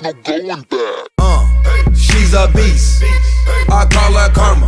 there's no going back. Uh, she's a beast. I call her karma.